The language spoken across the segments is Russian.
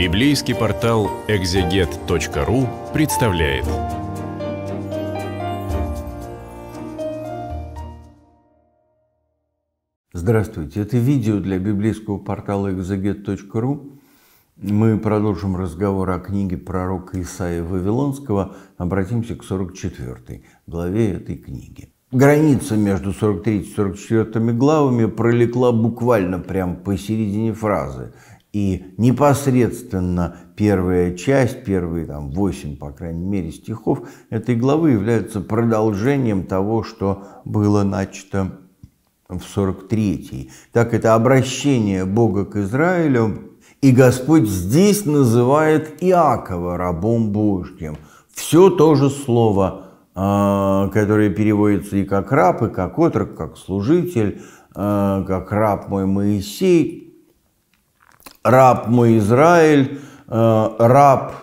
Библейский портал экзегет.ру представляет. Здравствуйте, это видео для библейского портала экзегет.ру. Мы продолжим разговор о книге пророка Исаия Вавилонского. Обратимся к 44 главе этой книги. Граница между 43 и 44 главами пролегла буквально прямо посередине фразы. И непосредственно первая часть, первые там, 8, по крайней мере, стихов этой главы являются продолжением того, что было начато в 43-й. Так это обращение Бога к Израилю, и Господь здесь называет Иакова рабом Божьим. Все то же слово, а, которое переводится и как раб, и как отрок, как служитель, а, как раб мой Моисей – раб мой Израиль, э, раб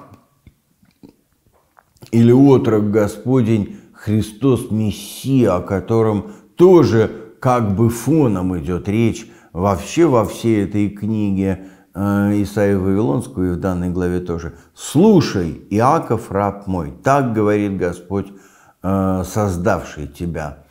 или отрок Господень Христос Мессия, о котором тоже как бы фоном идет речь вообще во всей этой книге э, Исаия Вавилонского и в данной главе тоже. «Слушай, Иаков, раб мой, так говорит Господь, э, создавший тебя»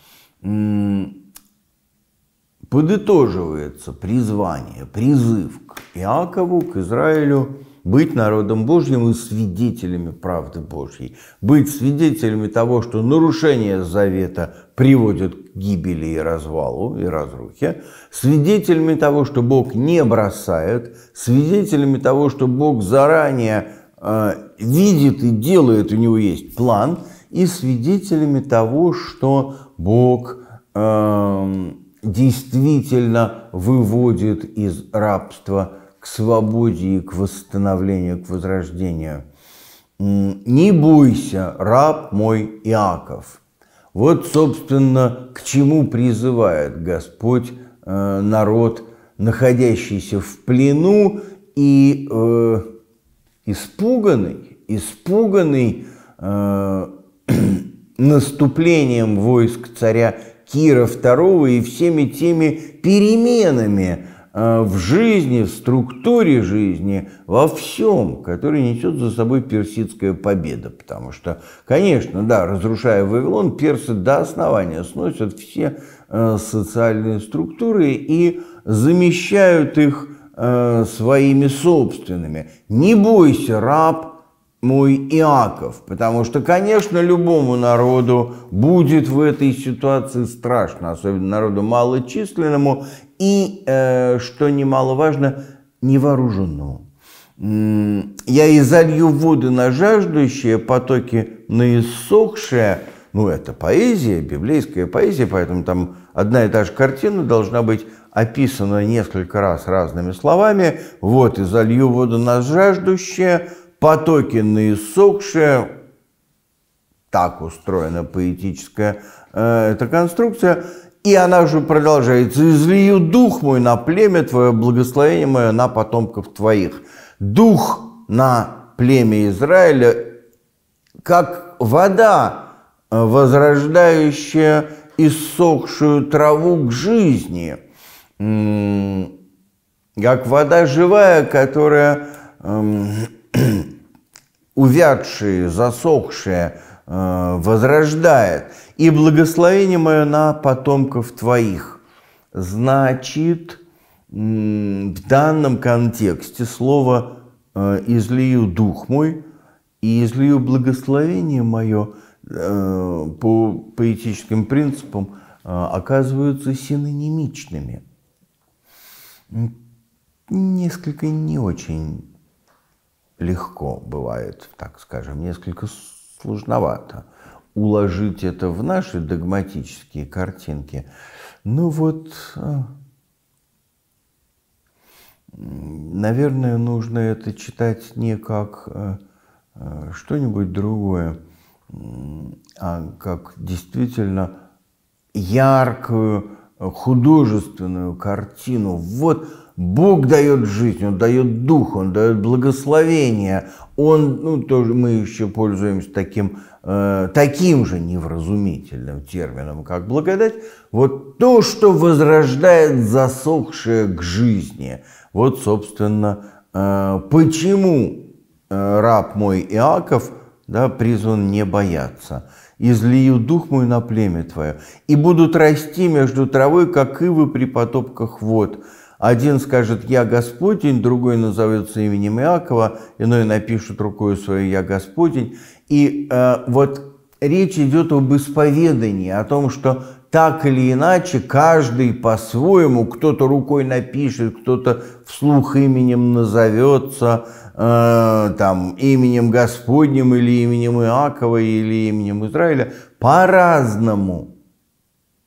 подытоживается призвание, призыв к Иакову, к Израилю быть народом Божьим и свидетелями правды Божьей, быть свидетелями того, что нарушение завета приводит к гибели и развалу, и разрухе, свидетелями того, что Бог не бросает, свидетелями того, что Бог заранее э, видит и делает, у него есть план, и свидетелями того, что Бог э, действительно выводит из рабства к свободе и к восстановлению, к возрождению. «Не бойся, раб мой Иаков». Вот, собственно, к чему призывает Господь э, народ, находящийся в плену и э, испуганный, испуганный э, наступлением войск царя Кира II и всеми теми переменами э, в жизни, в структуре жизни, во всем, который несет за собой персидская победа. Потому что, конечно, да, разрушая Вавилон, персы до основания сносят все э, социальные структуры и замещают их э, своими собственными. Не бойся, раб, мой Иаков, потому что, конечно, любому народу будет в этой ситуации страшно, особенно народу малочисленному и, э, что немаловажно, невооруженному. Я и залью воды на жаждущие, потоки на иссохшие. Ну, это поэзия, библейская поэзия, поэтому там одна и та же картина должна быть описана несколько раз разными словами. Вот, и залью воду на жаждущие, потоки на иссохшие, так устроена поэтическая э, эта конструкция, и она же продолжается. «Излию дух мой на племя твое, благословение мое на потомков твоих». Дух на племя Израиля, как вода, э, возрождающая иссохшую траву к жизни, как вода живая, которая эм, увядшие, засохшие, э, возрождает. И благословение мое на потомков твоих. Значит, в данном контексте слово э, «излию дух мой» и «излию благословение мое» э, по поэтическим принципам оказываются синонимичными. Несколько не очень легко бывает, так скажем, несколько сложновато уложить это в наши догматические картинки. Ну вот, а, наверное, нужно это читать не как а, а, что-нибудь другое, а как действительно яркую художественную картину. Вот Бог дает жизнь, Он дает дух, Он дает благословение. Он, ну, тоже мы еще пользуемся таким, э, таким же невразумительным термином, как благодать. Вот то, что возрождает засохшее к жизни. Вот, собственно, э, почему э, раб мой Иаков да, призван не бояться. «Излию дух мой на племя твое, и будут расти между травой, как ивы при потопках вод». Один скажет «Я Господень», другой назовется именем Иакова, иной напишет рукой свою «Я Господень». И э, вот речь идет об исповедании, о том, что так или иначе каждый по-своему, кто-то рукой напишет, кто-то вслух именем назовется, э, там, именем Господним или именем Иакова или именем Израиля, по-разному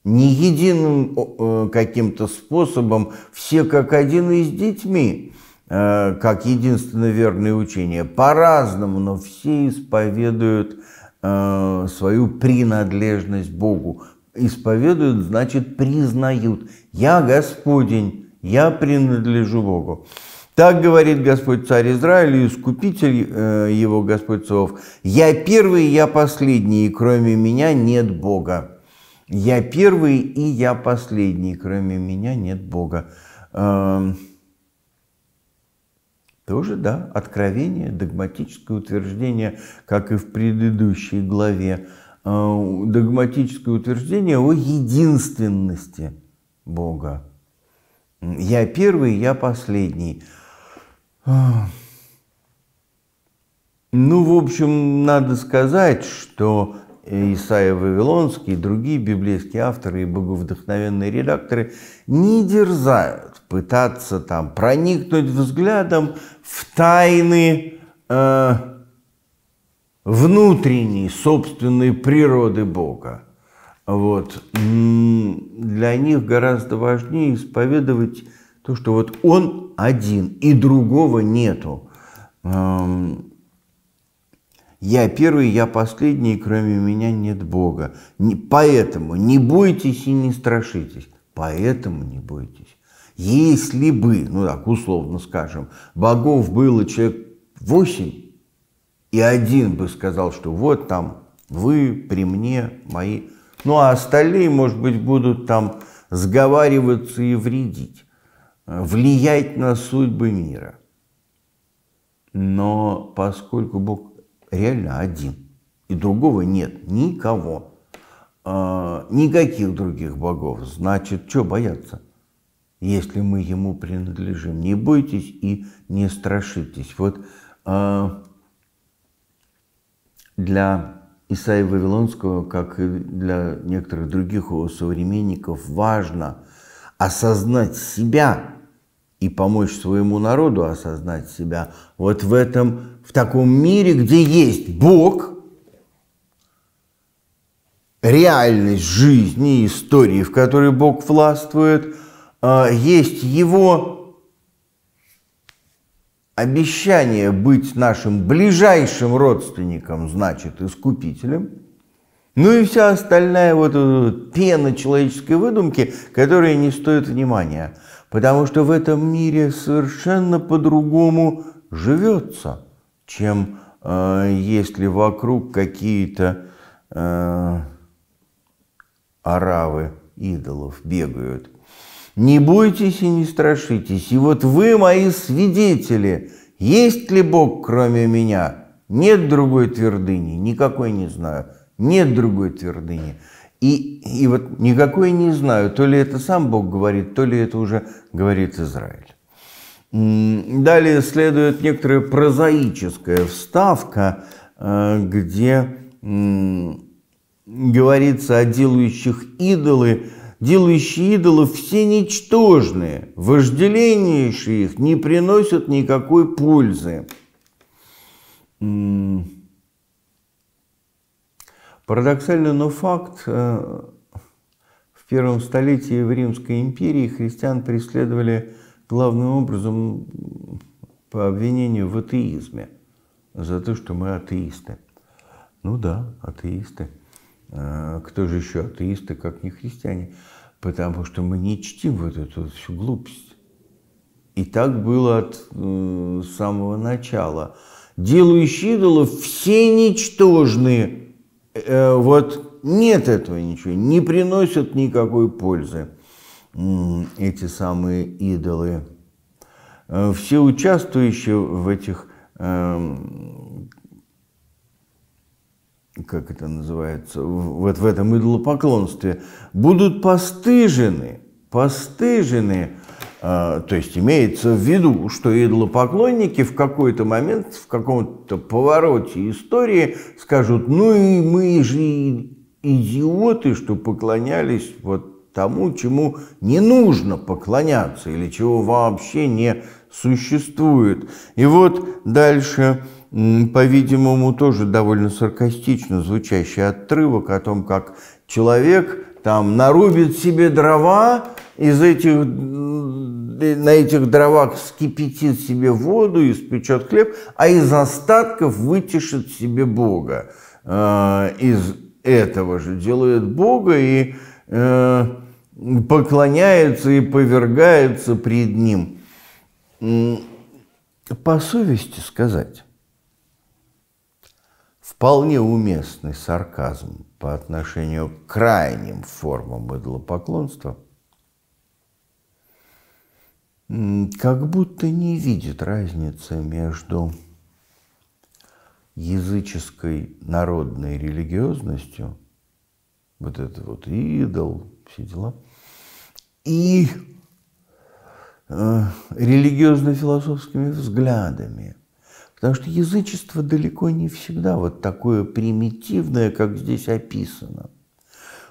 не единым э, каким-то способом, все как один и с детьми, э, как единственно верное учение, по-разному, но все исповедуют э, свою принадлежность Богу. Исповедуют, значит, признают. Я Господень, я принадлежу Богу. Так говорит Господь Царь Израиля и Искупитель его Господь Царов. Я первый, я последний, и кроме меня нет Бога. Я первый и я последний, кроме меня нет Бога. Эм, тоже, да, откровение, догматическое утверждение, как и в предыдущей главе. Э, догматическое утверждение о единственности Бога. Я первый, я последний. Ну, в общем, надо сказать, что Исаия Вавилонский и другие библейские авторы и боговдохновенные редакторы не дерзают пытаться там проникнуть взглядом в тайны э, внутренней собственной природы Бога. Вот. Для них гораздо важнее исповедовать то, что вот Он один и другого нету. Эм, я первый, я последний, кроме меня нет Бога. Не, поэтому не бойтесь и не страшитесь. Поэтому не бойтесь. Если бы, ну так условно скажем, богов было человек восемь, и один бы сказал, что вот там вы при мне, мои, ну а остальные, может быть, будут там сговариваться и вредить, влиять на судьбы мира. Но поскольку Бог реально один. И другого нет, никого. А, никаких других богов. Значит, что бояться, если мы ему принадлежим? Не бойтесь и не страшитесь. Вот а, для Исаия Вавилонского, как и для некоторых других его современников, важно осознать себя и помочь своему народу осознать себя вот в этом в таком мире, где есть Бог, реальность жизни, истории, в которой Бог властвует, а, есть Его обещание быть нашим ближайшим родственником, значит, искупителем, ну и вся остальная вот пена человеческой выдумки, которая не стоит внимания, потому что в этом мире совершенно по-другому живется – чем э, если вокруг какие-то э, аравы идолов бегают. Не бойтесь и не страшитесь. И вот вы мои свидетели. Есть ли Бог, кроме меня? Нет другой твердыни, никакой не знаю. Нет другой твердыни. И, и вот никакой не знаю, то ли это сам Бог говорит, то ли это уже говорит Израиль. Далее следует некоторая прозаическая вставка, э, где говорится о делающих идолы. Делающие идолы все ничтожные, вожделеннейшие их не приносят никакой пользы. Парадоксально, но факт. Э, в первом столетии в Римской империи христиан преследовали главным образом по обвинению в атеизме, за то, что мы атеисты. Ну да, атеисты. А кто же еще атеисты, как не христиане? Потому что мы не чтим вот эту всю глупость. И так было от самого начала. Делающие идолов все ничтожные. Э, вот нет этого ничего, не приносят никакой пользы эти самые идолы. э, все участвующие в этих, эм, как это называется, вот в этом идолопоклонстве, будут постыжены, постыжены, то есть имеется в виду, что идолопоклонники в какой-то момент, в каком-то повороте истории скажут, ну и мы же идиоты, что поклонялись вот тому, чему не нужно поклоняться или чего вообще не существует. И вот дальше, по-видимому, тоже довольно саркастично звучащий отрывок о том, как человек там нарубит себе дрова, из этих, на этих дровах скипятит себе воду, испечет хлеб, а из остатков вытешит себе Бога. Э, из этого же делает Бога и э, поклоняется и повергается пред Ним. По совести сказать, вполне уместный сарказм по отношению к крайним формам идолопоклонства, как будто не видит разницы между языческой народной религиозностью, вот это вот идол, все дела, и э, религиозно-философскими взглядами. Потому что язычество далеко не всегда вот такое примитивное, как здесь описано.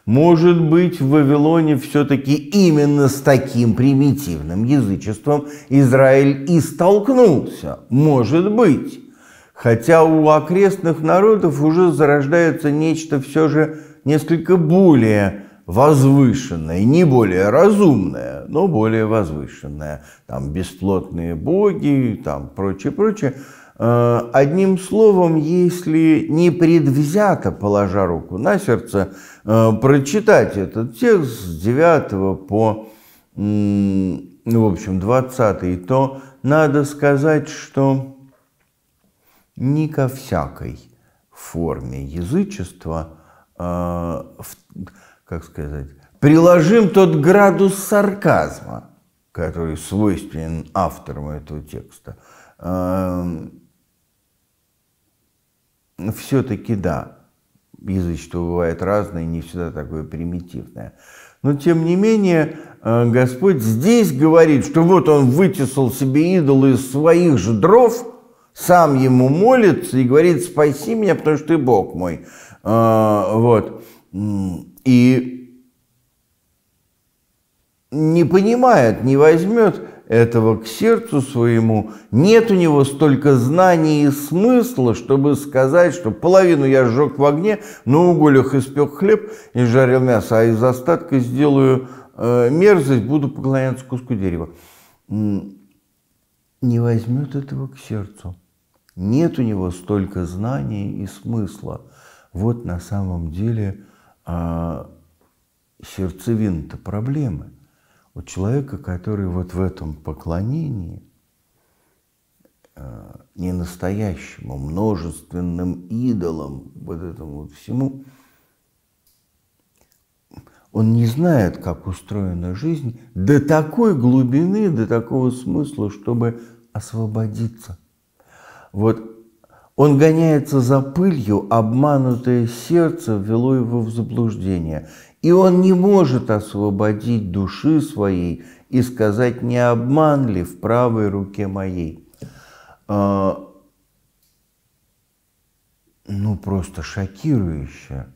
Может быть, в Вавилоне все-таки именно с таким примитивным язычеством Израиль и столкнулся. Может быть. Хотя у окрестных народов уже зарождается нечто все же несколько более возвышенное, не более разумное, но более возвышенное. Там бесплотные боги, там прочее, прочее. Э, одним словом, если не предвзято, положа руку на сердце, э, прочитать этот текст с 9 по, ну, в общем, 20, то надо сказать, что не ко всякой форме язычества, э, как сказать, приложим тот градус сарказма, который свойственен авторам этого текста. Э, Все-таки да, язычество бывает разное, не всегда такое примитивное. Но тем не менее, э, Господь здесь говорит, что вот он вытесал себе идол из своих же дров – сам ему молится и говорит, спаси меня, потому что ты Бог мой. А, вот. И не понимает, не возьмет этого к сердцу своему, нет у него столько знаний и смысла, чтобы сказать, что половину я сжег в огне, на уголях испек хлеб и жарил мясо, а из остатка сделаю э, мерзость, буду поклоняться куску дерева. Не возьмет этого к сердцу нет у него столько знаний и смысла. Вот на самом деле а, сердцевина-то проблемы. У человека, который вот в этом поклонении, а, не настоящему, множественным идолам, вот этому вот всему, он не знает, как устроена жизнь до такой глубины, до такого смысла, чтобы освободиться – вот он гоняется за пылью, обманутое сердце ввело его в заблуждение. И он не может освободить души своей и сказать, не обман ли в правой руке моей. А, ну, просто шокирующе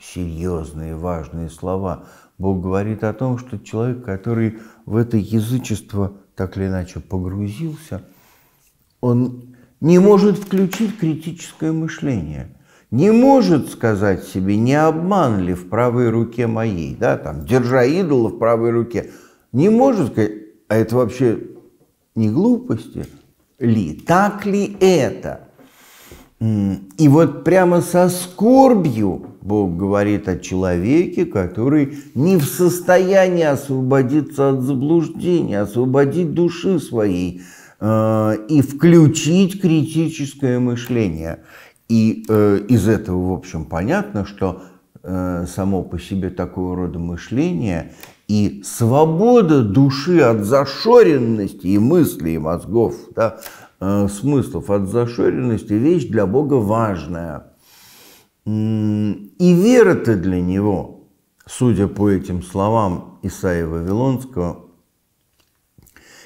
серьезные, важные слова. Бог говорит о том, что человек, который в это язычество так или иначе погрузился, он не может включить критическое мышление, не может сказать себе, не обман ли в правой руке моей, да, там, держа идола в правой руке, не может сказать, а это вообще не глупости ли, так ли это? И вот прямо со скорбью Бог говорит о человеке, который не в состоянии освободиться от заблуждения, освободить души своей, Э, и включить критическое мышление. И э, из этого, в общем, понятно, что э, само по себе такого рода мышление И свобода души от зашоренности и мыслей, и мозгов, да, э, смыслов от зашоренности – вещь для Бога важная. И вера-то для Него, судя по этим словам Исаия Вавилонского,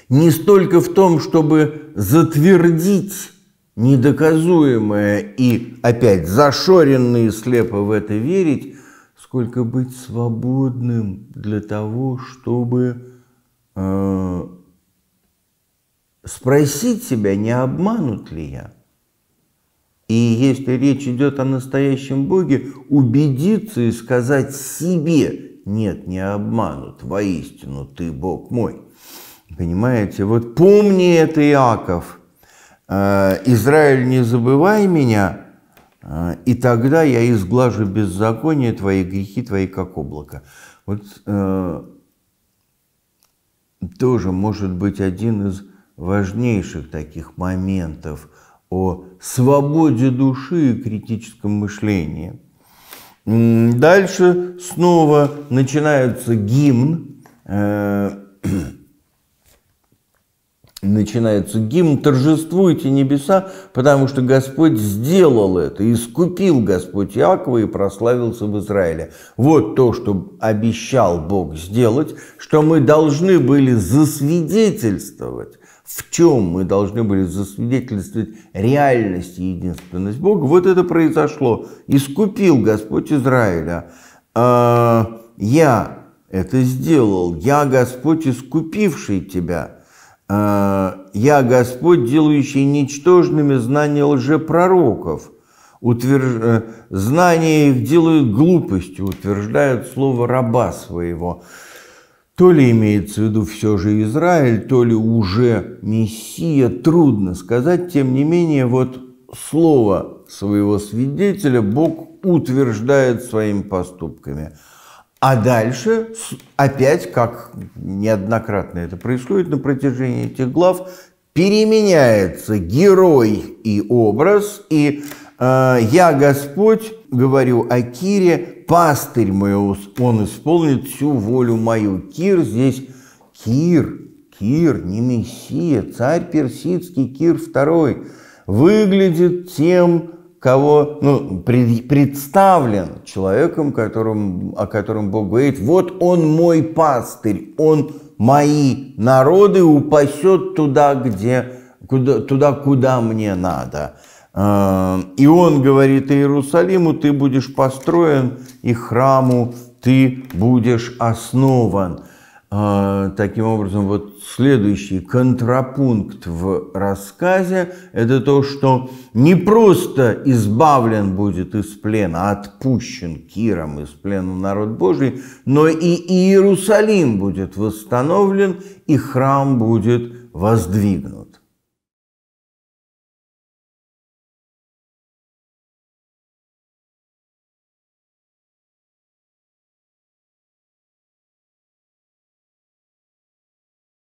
не столько в том, чтобы затвердить недоказуемое и опять зашоренные слепо в это верить, сколько быть свободным для того, чтобы э, спросить себя, не обманут ли я. И если речь идет о настоящем Боге, убедиться и сказать себе, нет, не обманут, воистину ты Бог мой. Понимаете, вот помни это, Иаков, Израиль, не забывай меня, э, и тогда я изглажу беззаконие твои, грехи твои, как облако. Вот э, тоже может быть один из важнейших таких моментов о свободе души и критическом мышлении. Дальше снова начинается гимн, начинается гимн «Торжествуйте небеса, потому что Господь сделал это, искупил Господь Иакова и прославился в Израиле». Вот то, что обещал Бог сделать, что мы должны были засвидетельствовать, в чем мы должны были засвидетельствовать реальность и единственность Бога, вот это произошло. Искупил Господь Израиля. А, я это сделал, я Господь, искупивший тебя – «Я Господь, делающий ничтожными знания лжепророков». Утверж... Э, знания их делают глупостью, утверждают слово раба своего. То ли имеется в виду все же Израиль, то ли уже Мессия, трудно сказать. Тем не менее, вот слово своего свидетеля Бог утверждает своими поступками – а дальше, опять, как неоднократно это происходит на протяжении этих глав, переменяется герой и образ, и э, «Я Господь, говорю о Кире, пастырь мой, он исполнит всю волю мою». Кир здесь Кир, Кир, не Мессия, царь персидский Кир II, выглядит тем, кого ну, пред, представлен человеком, которым, о котором Бог говорит, вот он мой пастырь, он мои народы упасет туда, где, куда, туда, куда мне надо. А, и он говорит Иерусалиму, ты будешь построен, и храму ты будешь основан. А, таким образом, вот следующий контрапункт в рассказе – это то, что не просто избавлен будет из плена, а отпущен Киром из плена народ Божий, но и Иерусалим будет восстановлен, и храм будет воздвигнут.